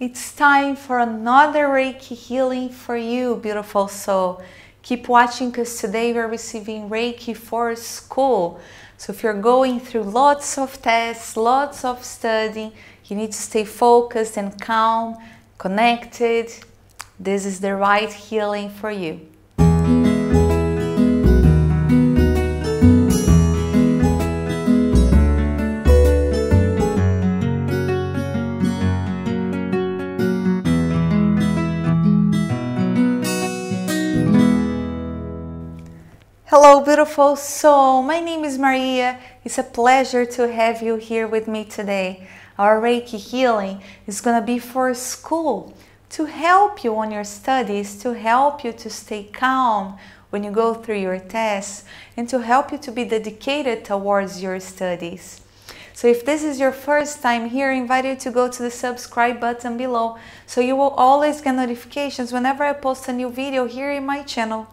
It's time for another Reiki healing for you, beautiful soul. Keep watching because today we're receiving Reiki for school. So if you're going through lots of tests, lots of studying, you need to stay focused and calm, connected. This is the right healing for you. Hello, beautiful soul. My name is Maria. It's a pleasure to have you here with me today. Our Reiki healing is going to be for school to help you on your studies, to help you to stay calm when you go through your tests, and to help you to be dedicated towards your studies. So if this is your first time here, I invite you to go to the subscribe button below so you will always get notifications whenever I post a new video here in my channel.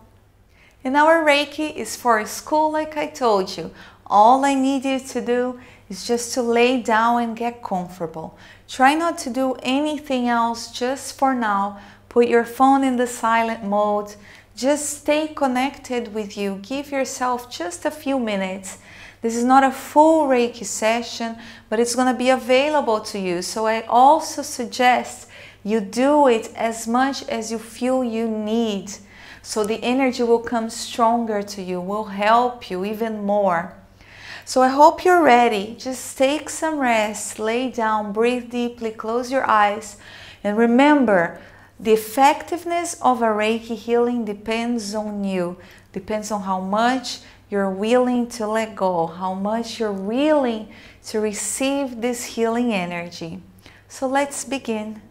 And our Reiki is for school, like I told you. All I need you to do is just to lay down and get comfortable. Try not to do anything else just for now. Put your phone in the silent mode. Just stay connected with you. Give yourself just a few minutes. This is not a full Reiki session, but it's going to be available to you. So I also suggest you do it as much as you feel you need. So the energy will come stronger to you, will help you even more. So I hope you're ready. Just take some rest, lay down, breathe deeply, close your eyes, and remember the effectiveness of a Reiki healing depends on you, depends on how much you're willing to let go, how much you're willing to receive this healing energy. So let's begin.